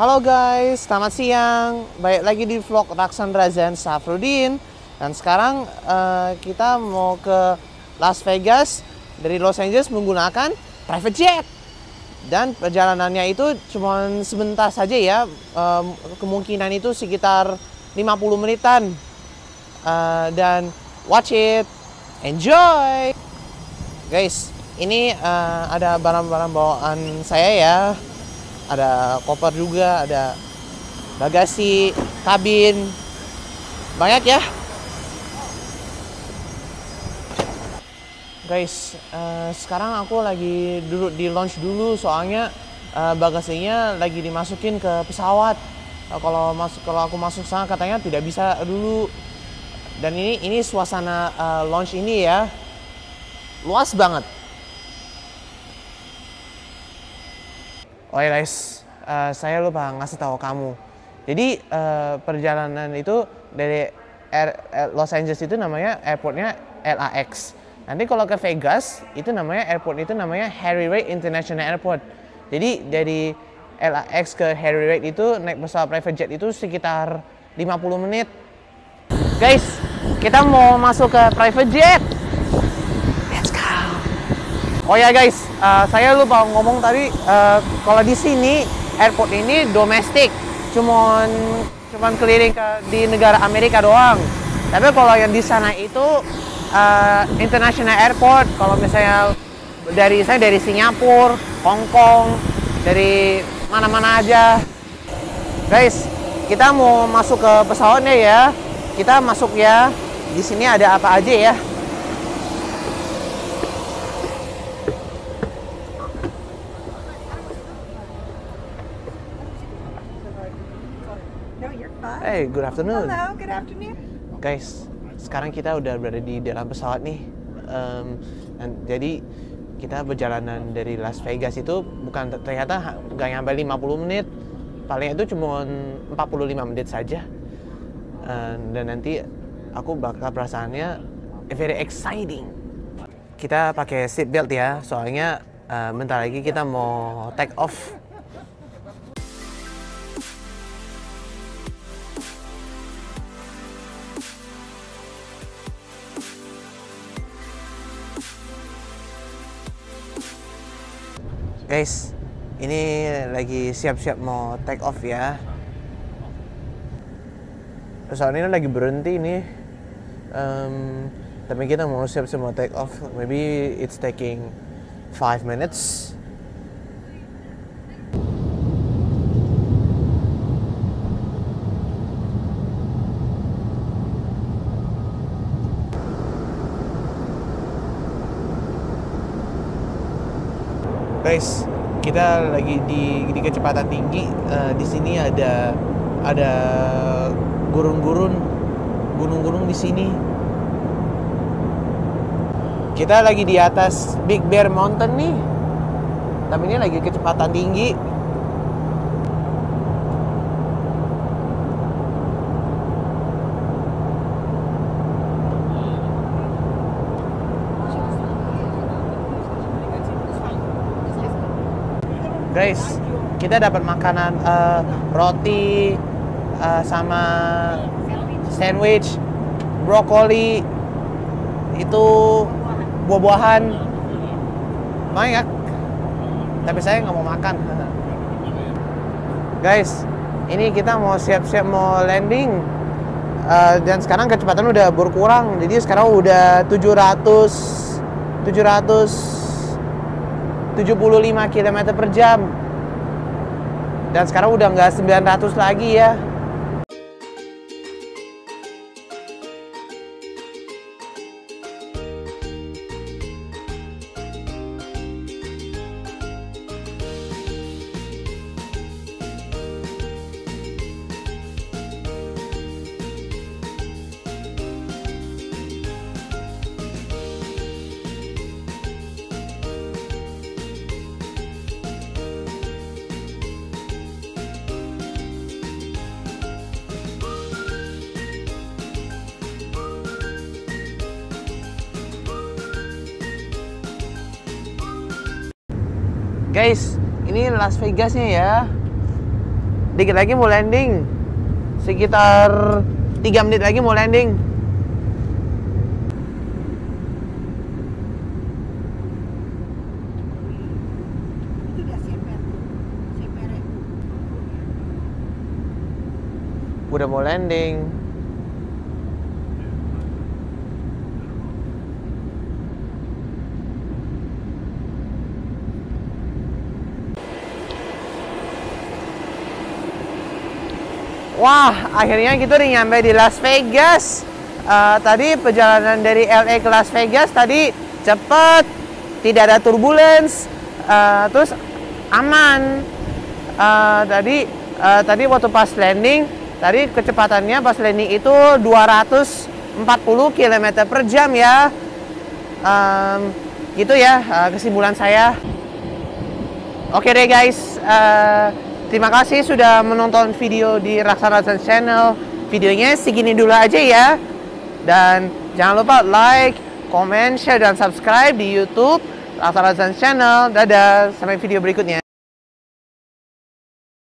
Halo guys, selamat siang. Baik lagi di vlog Raksan Razan Safrudin. Dan sekarang eh, kita mau ke Las Vegas dari Los Angeles menggunakan private jet. Dan perjalanannya itu cuma sebentar saja ya. Em, kemungkinan itu sekitar 50 menitan. Eh, dan watch it, enjoy. Guys, ini eh, ada barang-barang bawaan saya ya ada koper juga, ada bagasi, kabin, banyak ya. Guys, eh, sekarang aku lagi duduk di launch dulu soalnya eh, bagasinya lagi dimasukin ke pesawat. Eh, kalau masuk kalau aku masuk sana katanya tidak bisa dulu. Dan ini ini suasana eh, launch ini ya luas banget. Oh guys, eh, saya lupa ngasih tahu kamu. Jadi eh, perjalanan itu dari Air- Air- Los Angeles itu namanya airportnya LAX. Nanti kalau ke Vegas itu namanya airport itu namanya Harry Reid International Airport. Jadi dari LAX ke Harry Reid itu naik pesawat private jet itu sekitar 50 menit. Guys, kita mau masuk ke private jet. Oh ya guys, uh, saya lupa ngomong tadi uh, kalau di sini airport ini domestik, cuman cuman keliling ke di negara Amerika doang. Tapi kalau yang di sana itu uh, international airport. Kalau misalnya dari saya dari Singapura, Hong Kong, dari mana-mana aja. Guys, kita mau masuk ke pesawatnya ya. Kita masuk ya. Di sini ada apa aja ya? Hey, good afternoon. Hello, good afternoon. Guys, sekarang kita udah berada di dalam pesawat nih. Em, dan jadi kita perjalanan dari Las Vegas itu bukan ternyata nggak nyampe 50 menit. Paling itu cuma 45 menit saja. Em, dan nanti aku bakal perasaannya very exciting. Kita pakai seat belt ya, soalnya eh, bentar lagi kita mau take off. Guys, ini lagi siap-siap mau take off ya. Pesawat ini lagi berhenti nih. Em, tapi kita mau siap-siap mau take off. Maybe it's taking 5 minutes. Guys, kita lagi di di kecepatan tinggi. Eh, di sini ada ada gurun-gurun, gunung-gunung di sini. Kita lagi di atas Big Bear Mountain nih. Tapi ini lagi kecepatan tinggi. Guys, kita dapat makanan eh, roti eh, sama sandwich, brokoli, itu buah-buahan banyak. Tapi saya nggak mau makan. Guys, ini kita mau siap-siap mau landing. Eh, dan sekarang kecepatan udah berkurang. Jadi sekarang udah 700 700 75 km per jam. Dan sekarang udah nggak 900 lagi ya. Guys, ini Las Vegasnya ya. dikit lagi mau landing. Sekitar 3 menit lagi mau landing. Itu. Udah mau landing. Wah, akhirnya kita udah nyampe di Las Vegas. Eh, tadi perjalanan dari LA ke Las Vegas tadi cepet, tidak ada turbulence, eh, terus aman. Eh, tadi eh, tadi waktu pas landing, tadi kecepatannya pas landing itu 240 km per jam ya. Em, gitu ya eh, kesimpulan saya. Oke deh guys, eh, terima kasih sudah menonton video di Raksana Razan Channel. Videonya segini dulu aja ya. Dan jangan lupa like, comment, share, dan subscribe di YouTube Raksana Razan Channel. Dadah, sampai video berikutnya.